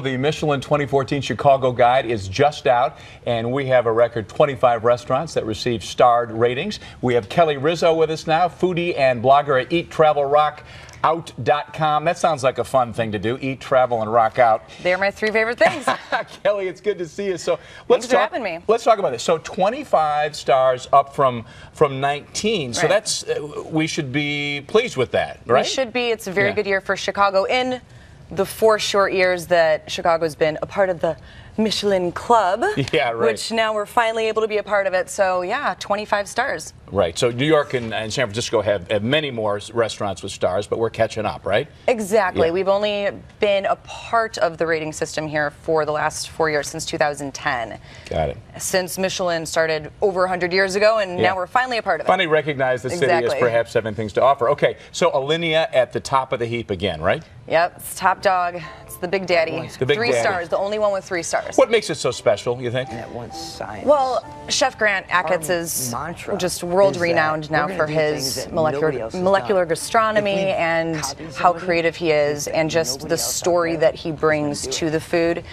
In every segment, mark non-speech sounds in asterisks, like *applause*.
The Michelin 2014 Chicago Guide is just out, and we have a record 25 restaurants that receive starred ratings. We have Kelly Rizzo with us now, foodie and blogger at Eat Travel Rock out.com. That sounds like a fun thing to do. Eat, travel, and rock out. They're my three favorite things. *laughs* Kelly, it's good to see you. So let's talk. me. Let's talk about this. So 25 stars up from from 19. So that's uh, we should be pleased with that, right? We should be. It's a very yeah. good year for Chicago in the four short years that Chicago's been a part of the Michelin Club. *laughs* Yeah, right. Which now we're finally able to be a part of it. So yeah, 25 stars. Right. So New York and, and San Francisco have, have, many more restaurants with stars, but we're catching up, right? Exactly. Yeah. We've only been a part of the rating system here for the last four years since 2010. Got it. Since Michelin started over 100 years ago, and yeah. now we're finally a part of it. Finally recognize the city as perhaps having things to offer. Okay, so Alinea at the top of the heap again, right? Yep, it's top dog. It's the big daddy. The big three daddy. stars, the only one with three stars. What makes it so special, you think? That one science. Well, Chef Grant Achatz is just world renowned now for his molecular molecular gastronomy and how creative he is and just the story that he brings to the food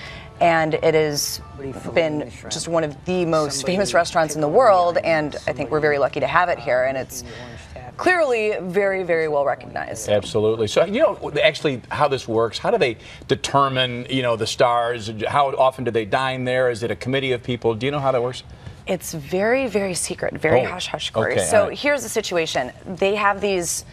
and it has been just one of the most famous restaurants in the world and I think we're very lucky to have it here and it's clearly very, very well recognized. Absolutely. So, you know, actually, how this works, how do they determine, you know, the stars? How often do they dine there? Is it a committee of people? Do you know how that works? It's very, very secret, very oh, hush hush, Corey. Okay, so right. here's the situation they have these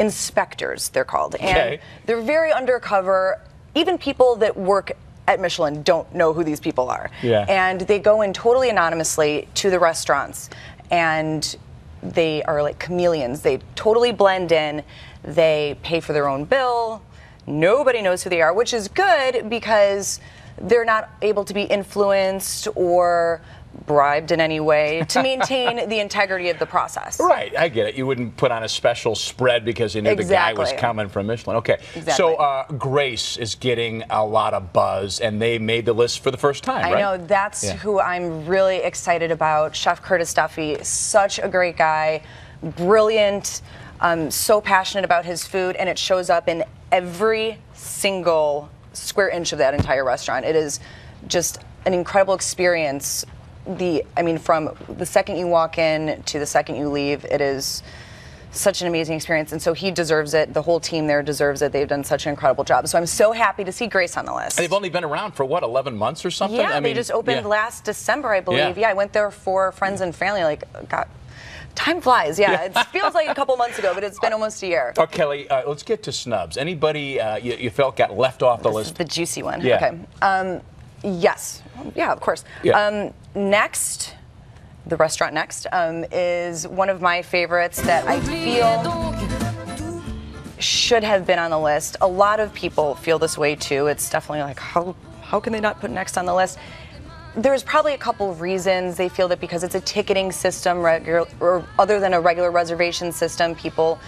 inspectors, they're called, and okay. they're very undercover. Even people that work at Michelin don't know who these people are. Yeah. And they go in totally anonymously to the restaurants and they are like chameleons. They totally blend in. They pay for their own bill. Nobody knows who they are, which is good because they're not able to be influenced or bribed in any way to *laughs* maintain the integrity of the process. Right, I get it. You wouldn't put on a special spread because you knew exactly. the guy was coming from Michelin. Okay, exactly. so uh, Grace is getting a lot of buzz, and they made the list for the first time. I right? know that's yeah. who I'm really excited about. Chef Curtis Duffy, such a great guy, brilliant, um, so passionate about his food, and it shows up in every single square inch of that entire restaurant. It is just an incredible experience the I mean from the second you walk in to the second you leave, it is such an amazing experience and so he deserves it the whole team there deserves it they've done such an incredible job so i'm so happy to see grace on the list they've only been around for what 11 months or something yeah I they just opened yeah. last december i believe yeah. yeah. i went there for friends and family like got Time flies, yeah. yeah. It feels like a couple months ago, but it's been almost a year. Oh, Kelly, uh, let's get to snubs. Anybody uh, you, you, felt got left off the this list? the juicy one. Yeah. Okay. Um, yes. Yeah, of course. Yeah. Um, next, the restaurant next um, is one of my favorites that I feel should have been on the list. A lot of people feel this way too. It's definitely like how how can they not put next on the list? There's probably a couple of reasons they feel that because it's a ticketing system, regular or other than a regular reservation system, people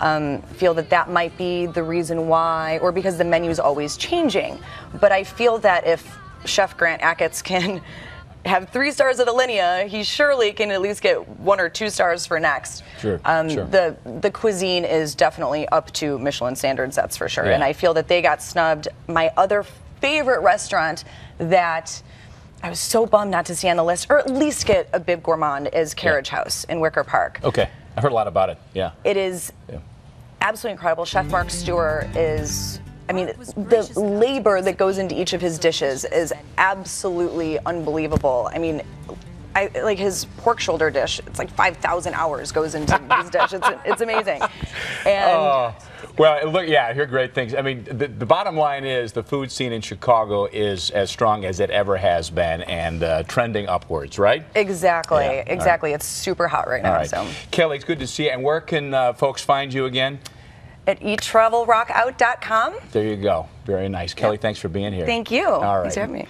um, feel that that might be the reason why, or because the menu is always changing. But I feel that if Chef Grant Achatz can *laughs* have three stars at Alinea, he surely can at least get one or two stars for next. Sure, um, sure. The the cuisine is definitely up to Michelin standards, that's for sure. Yeah. And I feel that they got snubbed. My other favorite restaurant that I was so bummed not to see on the list, or at least get a bib gourmand, is Carriage yeah. House in Wicker Park. Okay, I've heard a lot about it. Yeah, it is yeah. absolutely incredible. Chef Mark Steuer is I mean, the labor that goes into each of his dishes is absolutely unbelievable. I mean, I, like his pork shoulder dish, it's like 5,000 hours goes into *laughs* his dish. It's, it's amazing. And oh, well, look, yeah, I hear great things. I mean, the, the, bottom line is the food scene in Chicago is as strong as it ever has been and uh, trending upwards, right? Exactly, yeah. exactly. Right. It's super hot right now. Right. So. Kelly, it's good to see you. And where can uh, folks find you again? At eattravelrockout.com. There you go. Very nice. Kelly, thanks for being here. Thank you. All right. Thanks for having me.